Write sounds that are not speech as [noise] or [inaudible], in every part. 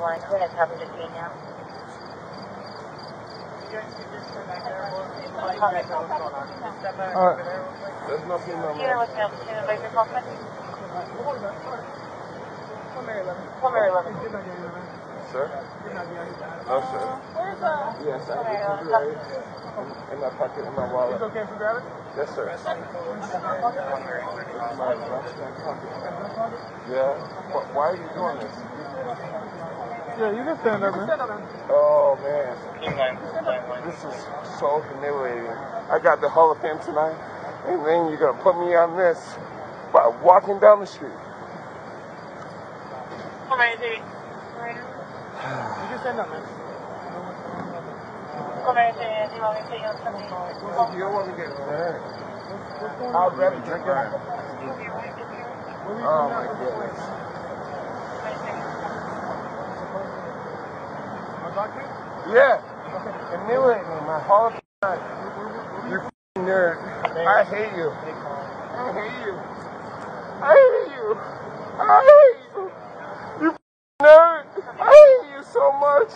line. We're gonna have to be now. Alright. There's nothing on Here, what's the altitude of your Kaufman? Plumber 11. Sir? No, sir. Where's uh? Yes, I have a right in my pocket, in my wallet. okay if we grab it? Yes, sir. It's my left pocket. Yeah. Why are you doing this? Yeah, you can stand up, man. Oh, man. This is so humiliating. I got the Hall of Fame tonight, and then you're going to put me on this by walking down the street. Plumber 88. You can stand up, man. Plumber 88, you want me to take you something? You want to get hurt. I'd rather drink it. Oh, my goodness. My doctor? Yeah. Humiliating me. My Hall of Fame. You f***ing nerd. I hate you. I hate you. I hate you. I hate you. You f***ing nerd. I hate you so much.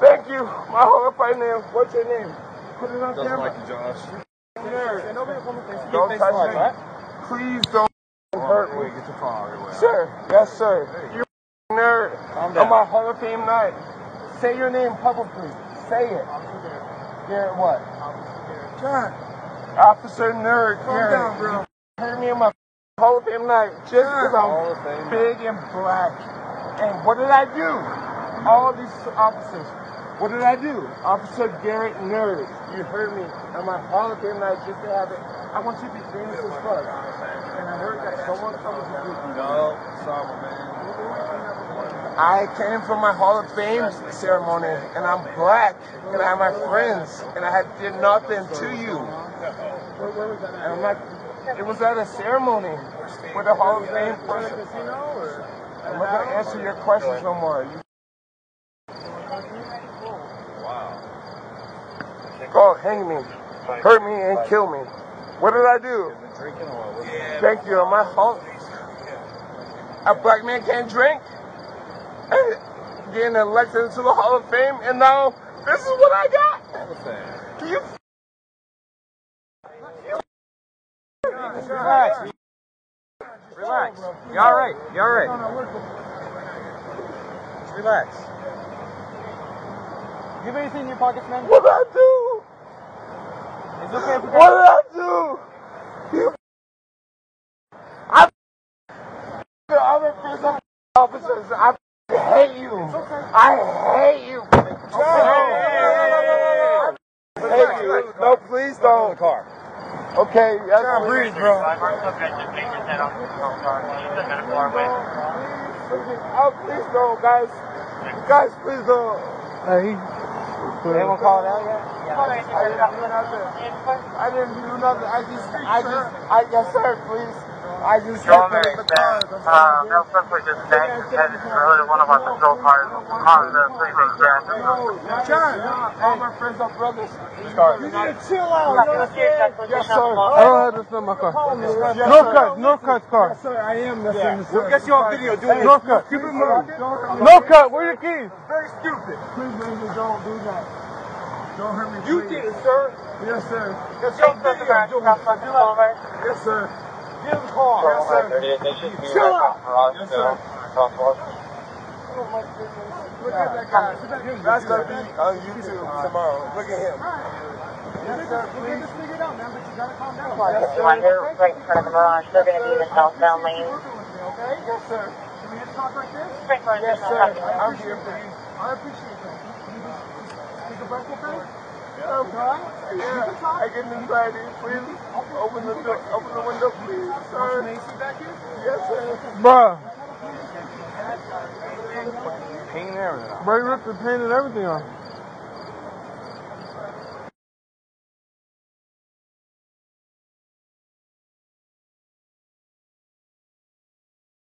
Thank you. My Hall of Fame name. What's your name? Put it on Doesn't camera. like you, Josh. Nerd. Nobody will come Don't touch me. Please don't hurt me. Get your car everywhere. Sir. Yes, sir. You f***ing nerd. Calm On down. my Hall of Fame night. Say your name publicly. Say it. Garrett what? John. Officer Nerd. Calm Garrett. down, bro. You heard me in my Hall of Fame night just because Hall of I'm big and black. And what did I do? All these officers. What did I do? Officer Garrett Nerd. You heard me on my Hall of Fame night just to have it. I want you to be famous as fuck. And I heard that someone comes to you. No, sorry, man. I came from my Hall of Fame ceremony, and I'm black, and I have my friends, and I did nothing to you. And I'm not. It was at a ceremony with the Hall of Fame person. I'm not gonna answer your questions no more. You go hang me, hurt me, and kill me. What did I do? Thank you. On my Hall. A black man can't drink. [laughs] Getting elected into the Hall of Fame, and now this is what I got. Hall of Fame. You Relax. Relax. You alright? You alright? Relax. You have anything in your pockets, man? What did I do? Is it okay What did I do? You I the other prison officers. I hate you. I hate you. I hate you. No, please don't. Car. Okay, that's Can't breathe, bro. Oh, please oh, don't, oh, guys. Guys, please don't. Hey. Anyone call it out yet? I didn't do nothing. I didn't do nothing. I just, I just, I, yes, sir, please. I just John stepped Mary in the car. uh, no simply just saying that it's really one of our patrol cars on the precinct Jackson. John, all my friends are brothers. You need to chill out. You know what I'm? Yes, sir. I don't have this in my car. No North no Cut, North Cut's car. Sir, I am yeah. We'll get you on video Do doing North Cut. Keep it moving. Don't, North Cut, where are your keys? very stupid. Please, baby, don't do that. Don't hurt me. You did it, sir. Yes, sir. Get your video doing it. Yes, sir. Get in the car. Yes, sir. Chill out. Yes, sir. Look at that guy. That's gonna be on YouTube tomorrow. Look at him. Yes, sir. Please. Yes, sir. One here, right in front of the Mirage. They're gonna be in the southbound lane. Okay. Yes, sir. Sprinkler, Yes, there's no sir. talking. I'm here for you. I appreciate that. Can you just take a breath, okay? Okay. Yeah. I get anxiety. Please open the door. Open the window, please, sir. Yes, sir. Bruh. Pain and everything. Bro, you ripped the paint and everything off.